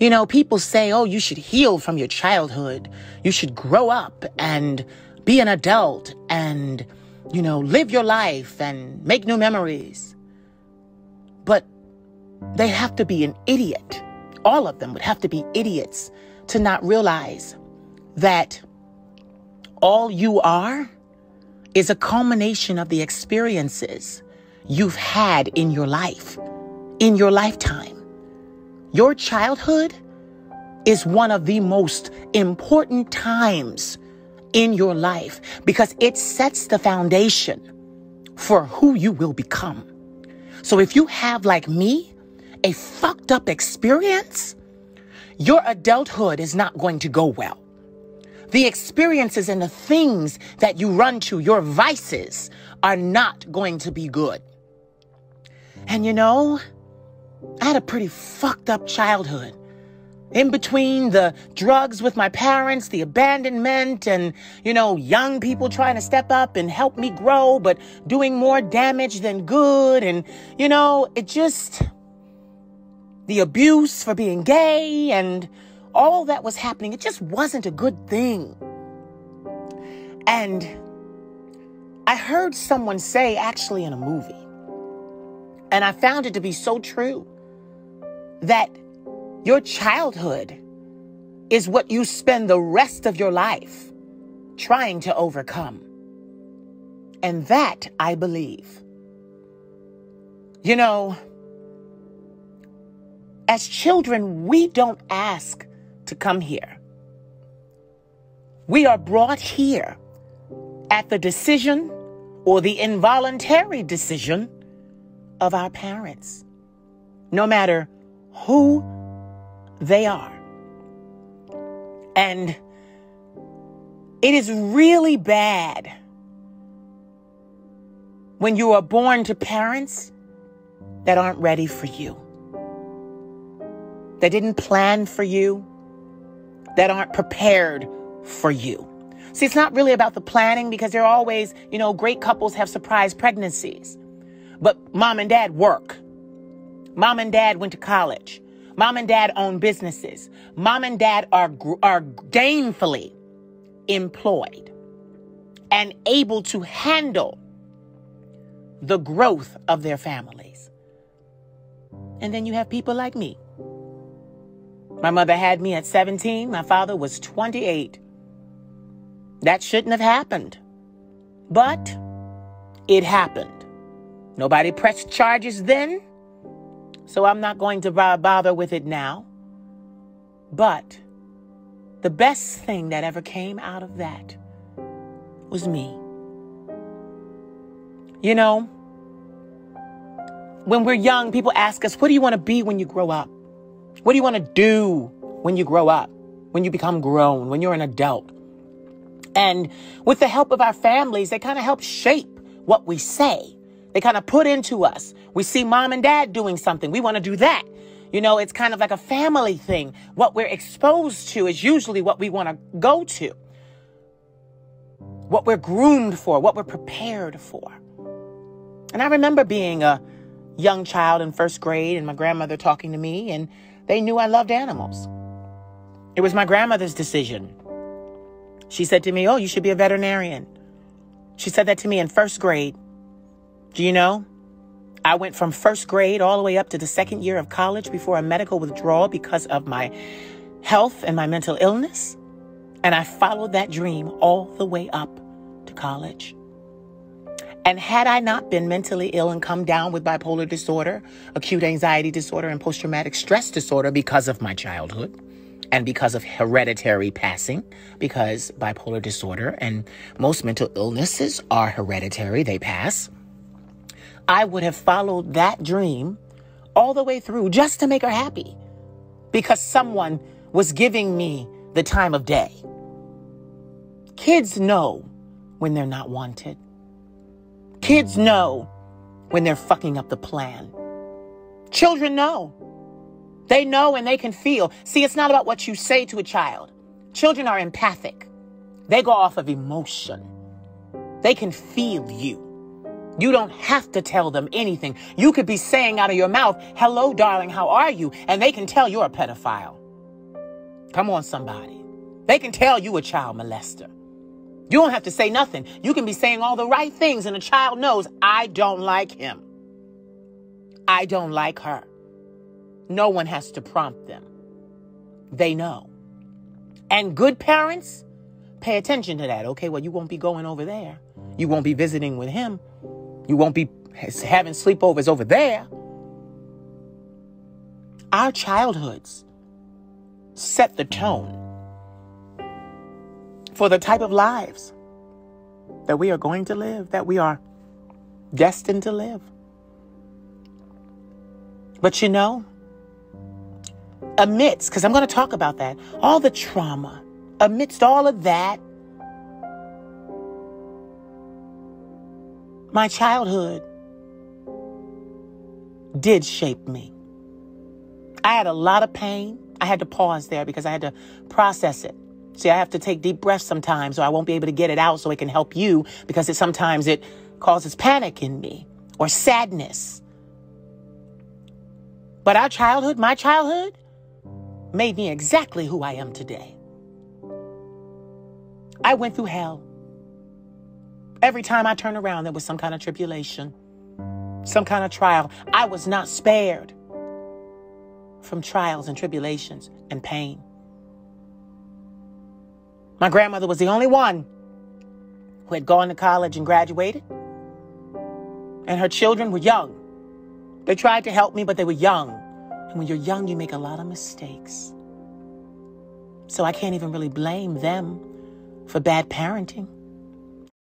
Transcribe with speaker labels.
Speaker 1: You know, people say, oh, you should heal from your childhood. You should grow up and be an adult and, you know, live your life and make new memories. But they have to be an idiot. All of them would have to be idiots to not realize that all you are is a culmination of the experiences you've had in your life, in your lifetime. Your childhood is one of the most important times in your life because it sets the foundation for who you will become. So if you have, like me, a fucked up experience, your adulthood is not going to go well. The experiences and the things that you run to, your vices, are not going to be good. And you know, I had a pretty fucked up childhood. In between the drugs with my parents, the abandonment, and, you know, young people trying to step up and help me grow, but doing more damage than good. And, you know, it just, the abuse for being gay and all that was happening, it just wasn't a good thing. And I heard someone say, actually, in a movie, and I found it to be so true that your childhood is what you spend the rest of your life trying to overcome. And that I believe. You know, as children, we don't ask to come here. We are brought here at the decision or the involuntary decision of our parents, no matter who they are. And it is really bad when you are born to parents that aren't ready for you, that didn't plan for you, that aren't prepared for you. See, it's not really about the planning because there are always, you know, great couples have surprise pregnancies. But mom and dad work. Mom and dad went to college. Mom and dad own businesses. Mom and dad are, are gainfully employed and able to handle the growth of their families. And then you have people like me. My mother had me at 17. My father was 28. That shouldn't have happened. But it happened. Nobody pressed charges then, so I'm not going to bother with it now. But the best thing that ever came out of that was me. You know, when we're young, people ask us, What do you want to be when you grow up? What do you want to do when you grow up? When you become grown? When you're an adult? And with the help of our families, they kind of help shape what we say. They kind of put into us. We see mom and dad doing something. We want to do that. You know, it's kind of like a family thing. What we're exposed to is usually what we want to go to. What we're groomed for, what we're prepared for. And I remember being a young child in first grade and my grandmother talking to me, and they knew I loved animals. It was my grandmother's decision. She said to me, Oh, you should be a veterinarian. She said that to me in first grade. Do you know? I went from first grade all the way up to the second year of college before a medical withdrawal because of my health and my mental illness. And I followed that dream all the way up to college. And had I not been mentally ill and come down with bipolar disorder, acute anxiety disorder, and post traumatic stress disorder because of my childhood and because of hereditary passing, because bipolar disorder and most mental illnesses are hereditary, they pass. I would have followed that dream all the way through just to make her happy because someone was giving me the time of day. Kids know when they're not wanted. Kids know when they're fucking up the plan. Children know. They know and they can feel. See, it's not about what you say to a child. Children are empathic. They go off of emotion. They can feel you. You don't have to tell them anything. You could be saying out of your mouth, hello, darling, how are you? And they can tell you're a pedophile. Come on, somebody. They can tell you a child molester. You don't have to say nothing. You can be saying all the right things, and a child knows, I don't like him. I don't like her. No one has to prompt them. They know. And good parents pay attention to that. Okay, well, you won't be going over there. You won't be visiting with him. You won't be having sleepovers over there. Our childhoods set the tone for the type of lives that we are going to live, that we are destined to live. But you know, amidst, because I'm going to talk about that, all the trauma, amidst all of that, my childhood did shape me. I had a lot of pain. I had to pause there because I had to process it. See, I have to take deep breaths sometimes or I won't be able to get it out so it can help you because it sometimes it causes panic in me or sadness. But our childhood, my childhood, made me exactly who I am today. I went through hell. Every time I turned around, there was some kind of tribulation, some kind of trial. I was not spared from trials and tribulations and pain. My grandmother was the only one who had gone to college and graduated, and her children were young. They tried to help me, but they were young. And when you're young, you make a lot of mistakes. So I can't even really blame them for bad parenting.